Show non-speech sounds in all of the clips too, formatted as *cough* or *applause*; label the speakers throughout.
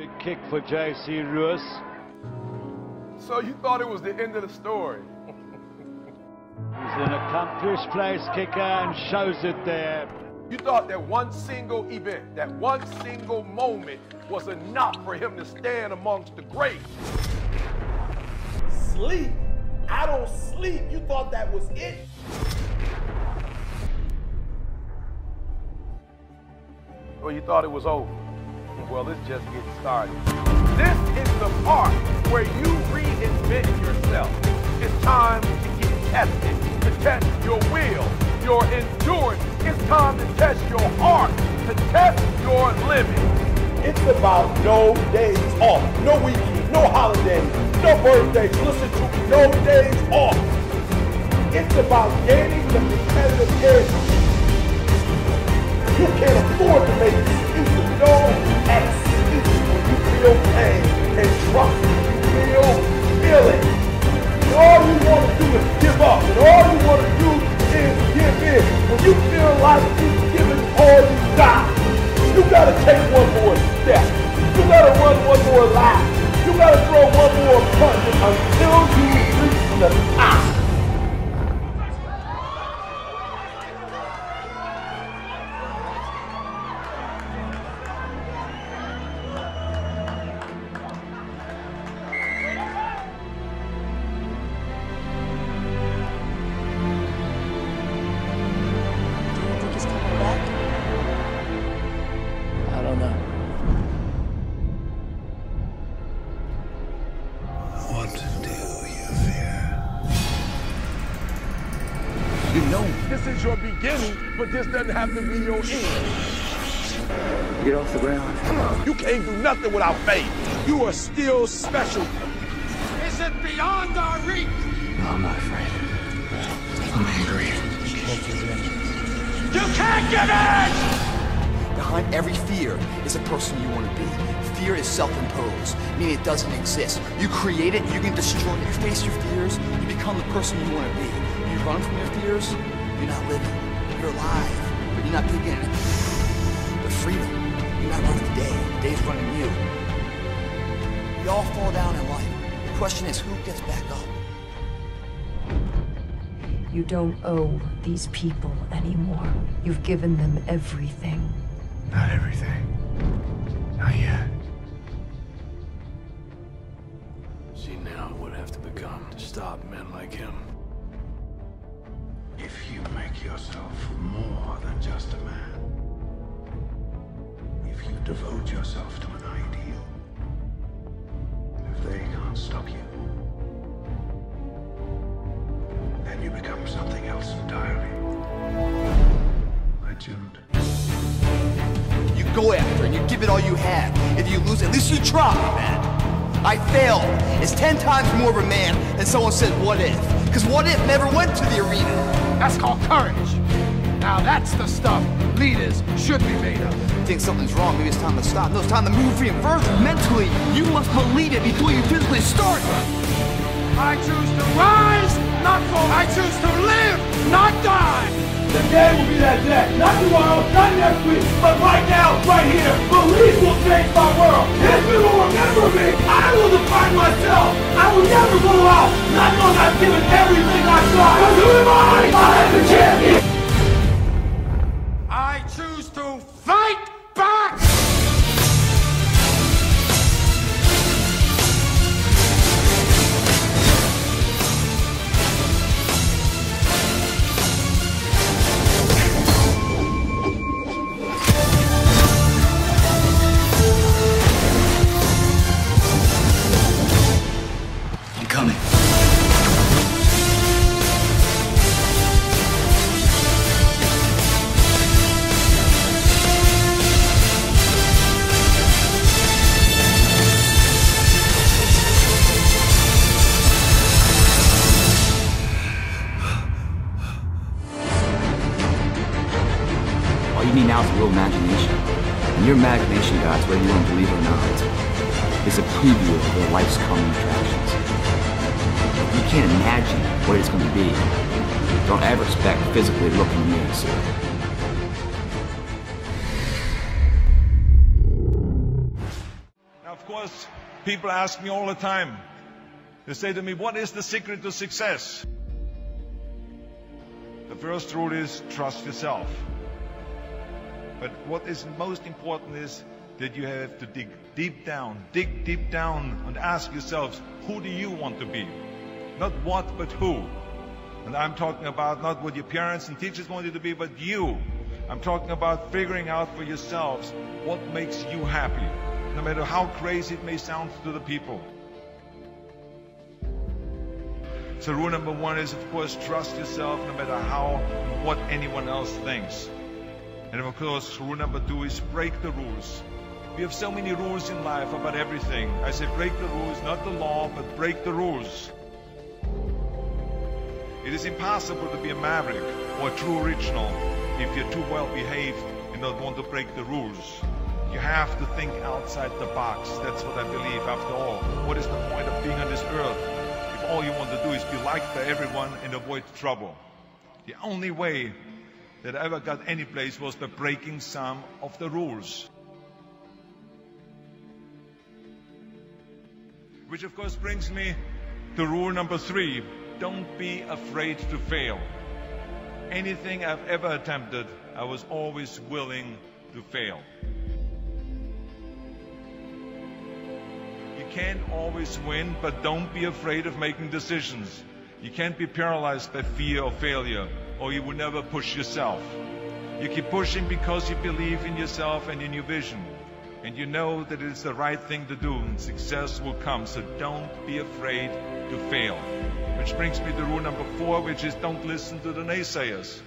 Speaker 1: Big kick for J.C. Roos.
Speaker 2: So you thought it was the end of the story? *laughs*
Speaker 1: He's an accomplished place kicker and shows it there.
Speaker 2: You thought that one single event, that one single moment was enough for him to stand amongst the greats.
Speaker 3: Sleep? I don't sleep. You thought that was it?
Speaker 2: Well, you thought it was over. Well, it's just getting started. This is the part where you reinvent yourself. It's time to get tested, to test your will, your endurance. It's time to test your heart, to test your limit.
Speaker 3: It's about no days off, no weekends, no holidays, no birthdays. Listen to me, no days off. It's about gaining the competitive edge. You can't afford to make excuses. No feel pain. And trust me, you feel feeling. And all you want to do is give up. And all you want to do is give in. When you feel like you've given all you got, you gotta take one more step. You gotta run one more lap. You gotta throw one more punch until you reach the top.
Speaker 4: You
Speaker 5: know
Speaker 2: this is your beginning, but this doesn't have to be your end.
Speaker 5: Get off the ground.
Speaker 2: You can't do nothing without faith. You are still special.
Speaker 6: Is it beyond our reach?
Speaker 5: No, I'm not afraid. I'm angry.
Speaker 6: You can't give in!
Speaker 7: Behind every fear is a person you want to be. Fear is self-imposed, meaning it doesn't exist. You create it, you can destroy it. You face your fears, you become the person you want to be. You run from your fears, you're not living. You're alive, but you're not taking it. The freedom. You're not running the day. The day's running you. We all fall down in life. The question is, who gets back up?
Speaker 4: You don't owe these people anymore. You've given them everything.
Speaker 8: Not everything. Not yet. Just a man, if you devote yourself to an ideal, if they can't stop you, then you become something else entirely. Legend.
Speaker 7: You go after and you give it all you have. If you lose, at least you try, man. I failed. It's ten times more of a man than someone said, what if? Because what if never went to the arena?
Speaker 6: That's called courage. Now that's the stuff leaders should be made of.
Speaker 7: Think something's wrong, maybe it's time to stop. No, it's time to move even further. Mentally, you must believe it before you physically start.
Speaker 6: I choose to rise, not fall. I choose to live, not die.
Speaker 3: The day will be that day. Not tomorrow, not next week, but right now, right here. Belief will change my world. History will remember me. I will define myself. I will never go out
Speaker 7: Imagination, guys, whether you want to believe it or not, is a preview of your life's coming attractions. You can't imagine what it's going to be, don't ever expect physically looking in the mirror.
Speaker 9: Now course, people ask me all the time. They say to me, what is the secret to success? The first rule is trust yourself. But what is most important is that you have to dig deep down, dig deep down and ask yourselves, who do you want to be? Not what, but who. And I'm talking about not what your parents and teachers want you to be, but you. I'm talking about figuring out for yourselves what makes you happy, no matter how crazy it may sound to the people. So rule number one is, of course, trust yourself no matter how, what anyone else thinks. And of course, rule number two is break the rules. We have so many rules in life about everything. I say break the rules, not the law, but break the rules. It is impossible to be a maverick or a true original if you're too well behaved and don't want to break the rules. You have to think outside the box. That's what I believe after all. What is the point of being on this earth if all you want to do is be liked by everyone and avoid trouble? The only way that ever got any place was by breaking some of the rules. Which of course brings me to rule number three. Don't be afraid to fail. Anything I've ever attempted, I was always willing to fail. You can't always win, but don't be afraid of making decisions. You can't be paralyzed by fear of failure, or you will never push yourself. You keep pushing because you believe in yourself and in your vision and you know that it is the right thing to do and success will come. So don't be afraid to fail. Which brings me to rule number four, which is don't listen to the naysayers.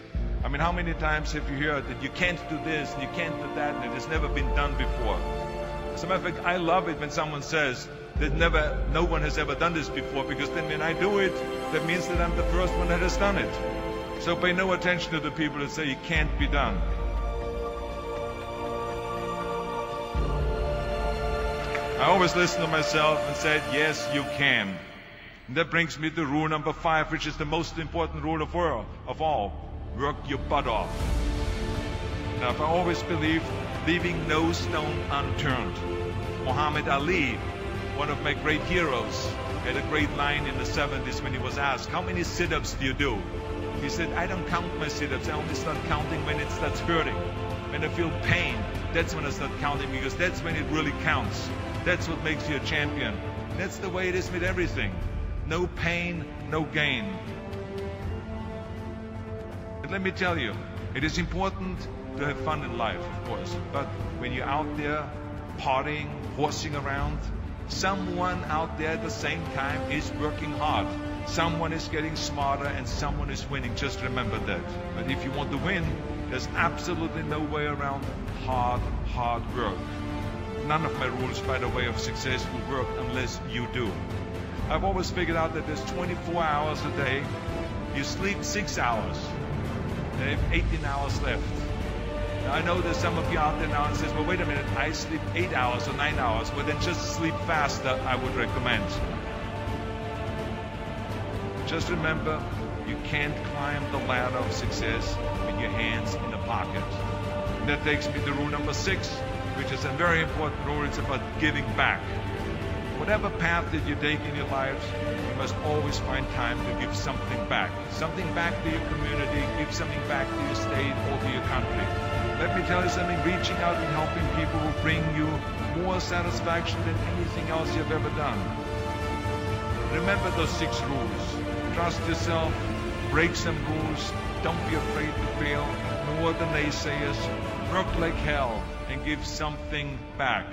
Speaker 9: I mean, how many times have you heard that you can't do this and you can't do that and it has never been done before? As a matter of fact, I love it when someone says that never, no one has ever done this before because then when I do it, that means that I'm the first one that has done it. So pay no attention to the people that say it can't be done. I always listen to myself and said, yes, you can. And that brings me to rule number five, which is the most important rule of, all, of all. Work your butt off. Now, I've always believed leaving no stone unturned. Muhammad Ali, one of my great heroes, had a great line in the 70s when he was asked, how many sit-ups do you do? He said, I don't count my sit-ups. I only start counting when it starts hurting. When I feel pain, that's when I start counting because that's when it really counts. That's what makes you a champion. That's the way it is with everything. No pain, no gain. But let me tell you, it is important to have fun in life, of course. But when you're out there partying, horsing around, someone out there at the same time is working hard. Someone is getting smarter and someone is winning. Just remember that. But if you want to win, there's absolutely no way around hard, hard work. None of my rules, by the way, of success will work unless you do. I've always figured out that there's 24 hours a day. You sleep six hours. They have 18 hours left. Now, I know there's some of you out there now and says, well, wait a minute, I sleep eight hours or nine hours. Well, then just sleep faster, I would recommend. Just remember, you can't climb the ladder of success with your hands in the pocket. And that takes me to rule number six which is a very important rule. It's about giving back. Whatever path that you take in your lives, you must always find time to give something back. Something back to your community, give something back to your state or to your country. Let me tell you something, reaching out and helping people will bring you more satisfaction than anything else you've ever done. Remember those six rules. Trust yourself, break some rules, don't be afraid to fail, ignore the naysayers, work like hell, and give something back.